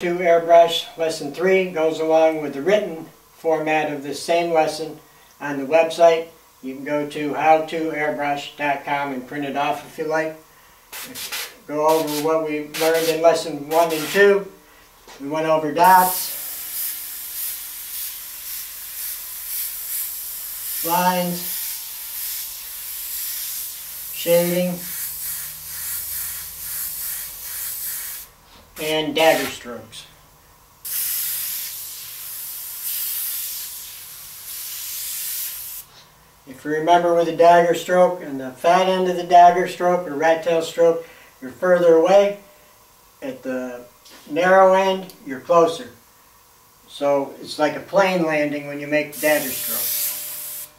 to Airbrush Lesson 3 goes along with the written format of this same lesson on the website. You can go to howtoairbrush.com and print it off if you like. Go over what we learned in Lesson 1 and 2. We went over dots, lines, shading, and dagger strokes. If you remember with the dagger stroke and the fat end of the dagger stroke or rat tail stroke, you're further away. At the narrow end, you're closer. So it's like a plane landing when you make the dagger stroke.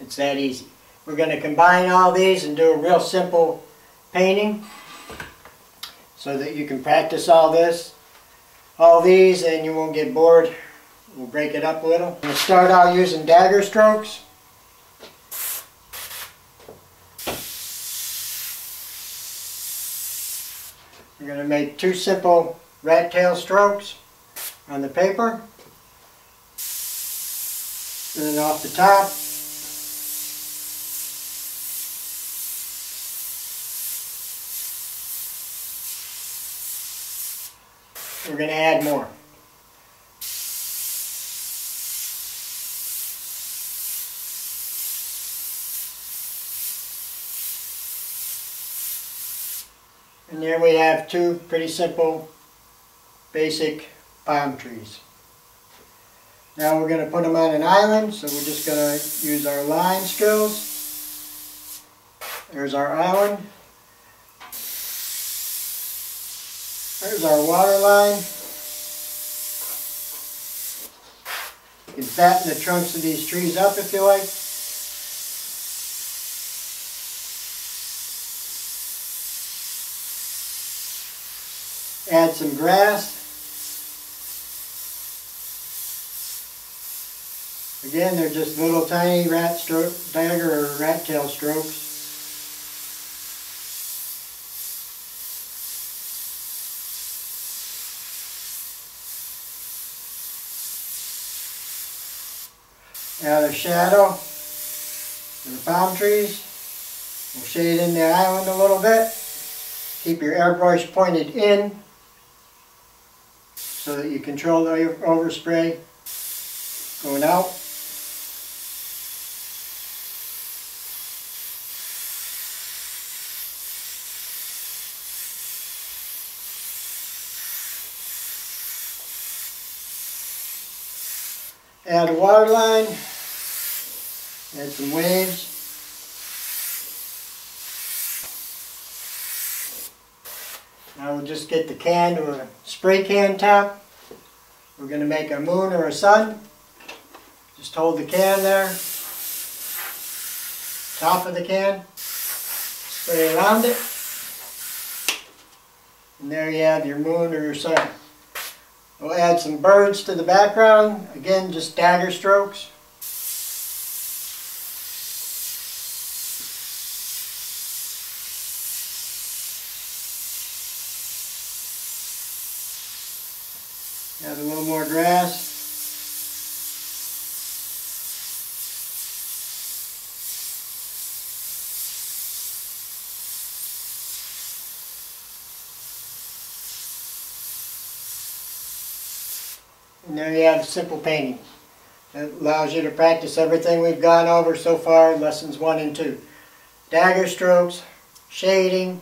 It's that easy. We're going to combine all these and do a real simple painting so that you can practice all this, all these, and you won't get bored. We'll break it up a little. To start out using dagger strokes. We're going to make two simple rat tail strokes on the paper. And then off the top, we're going to add more. And there we have two pretty simple basic palm trees. Now we're going to put them on an island, so we're just going to use our line skills. There's our island. There's our water line. You can fatten the trunks of these trees up if you like. Add some grass. Again, they're just little tiny rat stroke, dagger or rat tail strokes. Add of shadow the palm trees. We'll shade in the island a little bit. Keep your airbrush pointed in so that you control the overspray going out. Add a water line, add some waves. Now we'll just get the can to a spray can top. We're going to make a moon or a sun. Just hold the can there, top of the can, spray around it, and there you have your moon or your sun. We'll add some birds to the background, again just dagger strokes. Add a little more grass. And there you have simple painting. It allows you to practice everything we've gone over so far in lessons 1 and 2. Dagger strokes, shading,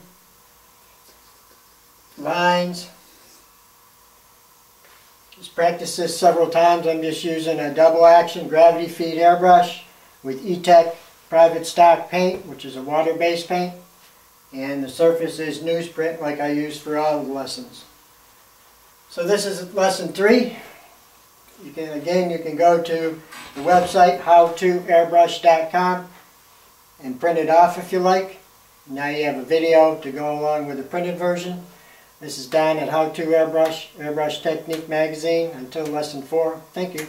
lines, just practice this several times. I'm just using a double action gravity feed airbrush with Etac private stock paint, which is a water-based paint. And the surface is newsprint like I use for all the lessons. So this is lesson three. You can again you can go to the website howtoairbrush.com and print it off if you like. Now you have a video to go along with the printed version. This is Don at How to Airbrush, Airbrush Technique Magazine. Until lesson four, thank you.